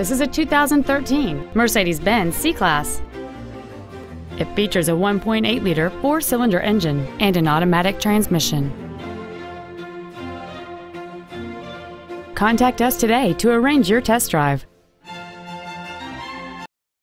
This is a 2013 Mercedes-Benz C-Class. It features a 1.8-liter four-cylinder engine and an automatic transmission. Contact us today to arrange your test drive.